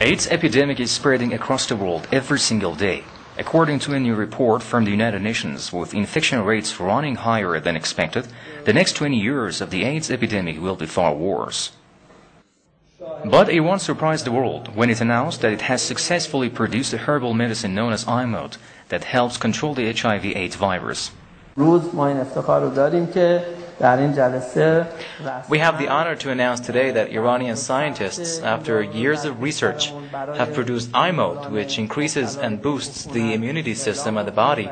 AIDS epidemic is spreading across the world every single day. According to a new report from the United Nations, with infection rates running higher than expected, the next 20 years of the AIDS epidemic will be far worse. But A1 surprised the world when it announced that it has successfully produced a herbal medicine known as IMOD that helps control the HIV-AIDS virus. روز ما این افتخار رو داریم که در این جلسه we have the honor to announce today that Iranian scientists, after years of research, have produced IMOD, which increases and boosts the immunity system of the body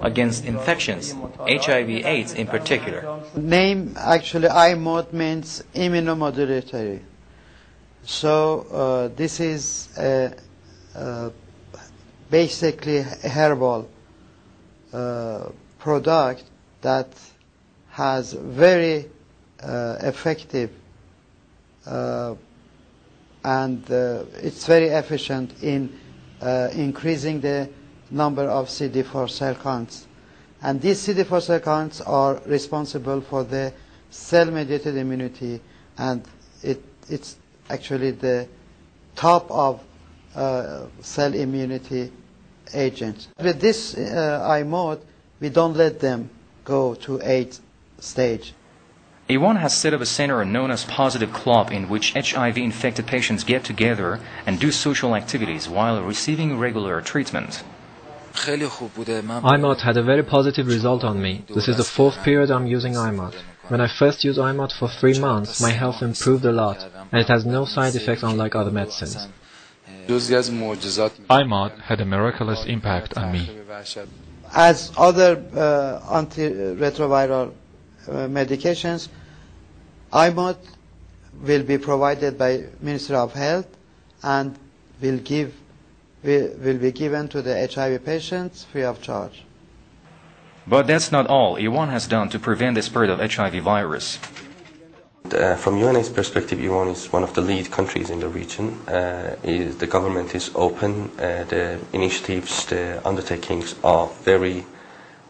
against infections, HIV-AIDS in particular. Name actually iMod means immunomodulatory. So uh, this is a, uh, basically a herbal uh, product that has very uh, effective uh, and uh, it's very efficient in uh, increasing the number of CD4 cell counts. And these CD4 cell counts are responsible for the cell-mediated immunity and it, it's actually the top of uh, cell immunity agents. With this uh, IMOD, we don't let them go to AIDS stage. Iran has set up a center known as Positive Club in which HIV infected patients get together and do social activities while receiving regular treatment. IMOD had a very positive result on me. This is the fourth period I'm using IMOD. When I first used IMOD for three months, my health improved a lot, and it has no side effects unlike other medicines. IMOD had a miraculous impact on me. As other uh, antiretroviral medications, iMod will be provided by Ministry of Health and will give will, will be given to the HIV patients free of charge. But that's not all Iran has done to prevent the spread of HIV virus. Uh, from UNAIDS perspective, Iran is one of the lead countries in the region. Uh, is, the government is open. Uh, the initiatives, the undertakings are very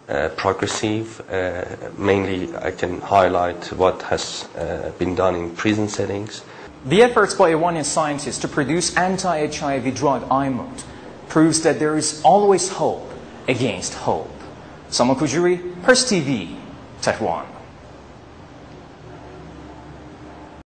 uh, progressive. Uh, mainly, I can highlight what has uh, been done in prison settings. The efforts by Iranian scientists to produce anti-HIV drug IMOD proves that there is always hope against hope. Sama Kujuri, Press TV, Tehran.